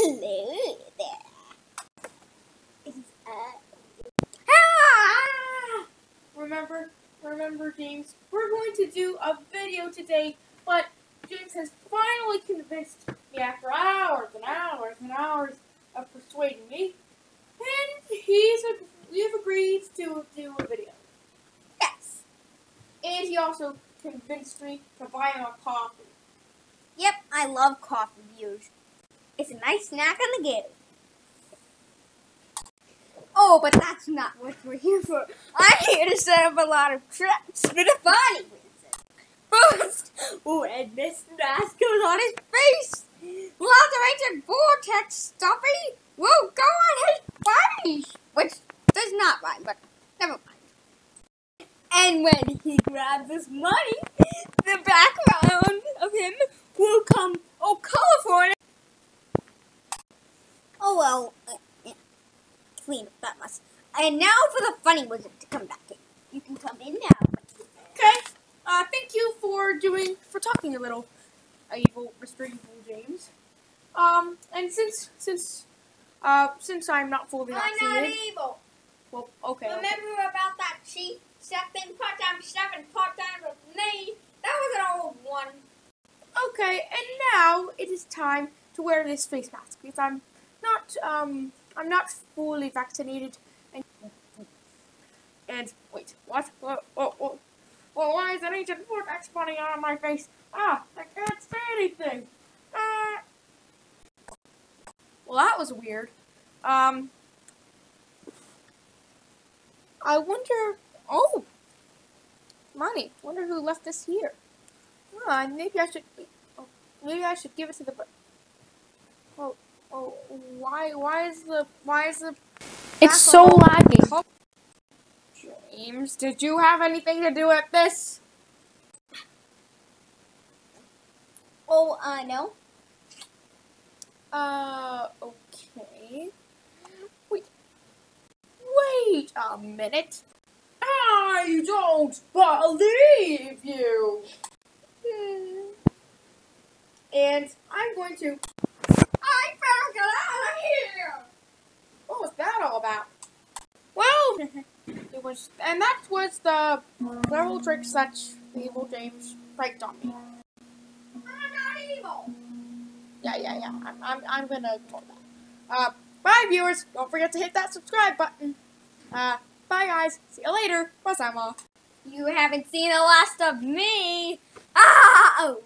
Hello there. Uh, ah! Remember, remember, James, we're going to do a video today, but James has finally convinced me after hours and hours and hours of persuading me, and he's we've agreed to do a video. Yes. And he also convinced me to buy him a coffee. Yep, I love coffee views. It's a nice snack on the go. Oh, but that's not what we're here for. I'm here to set up a lot of traps for the funny. First, when Mr. Mask goes on his face, ancient vortex stuffy will go on his body, which does not rhyme, but never mind. And when he grabs his money, the background of him will come all colorful and Oh well, uh, yeah. Clean up that mess. And now for the funny wizard to come back in. You can come in now. Okay. Uh, thank you for doing for talking a little, uh, evil. Evil James. Um, and since since uh since I'm not fully vaccinated, evil. well, okay. okay. Remember about that cheap seven part-time seven part-time with me? That was an old one. Okay, and now it is time to wear this face mask because I'm not um I'm not fully vaccinated and and wait what what what what, well, why is an ancient vortex spawning out of my face? Ah, I can't say anything. Ah. Well, that was weird. Um, I wonder. Oh, money. Wonder who left this here. Ah, maybe I should. Oh, maybe I should give it to the. Oh, oh, why? Why is the? Why is the? It's so background- laggy. James, did you have anything to do with this? Oh, uh, no. Uh, okay. Wait. Wait a minute. I don't believe you. Hmm. And I'm going to. I better get out of here. What was that all about? Well, it was, and that was the several tricks that evil James pranked on me. I'm not evil. Yeah, yeah, yeah. I'm, I'm, I'm gonna ignore that. Uh, bye, viewers. Don't forget to hit that subscribe button. Uh, bye, guys. See you later. I'm. You haven't seen the last of me. Ah! Oh.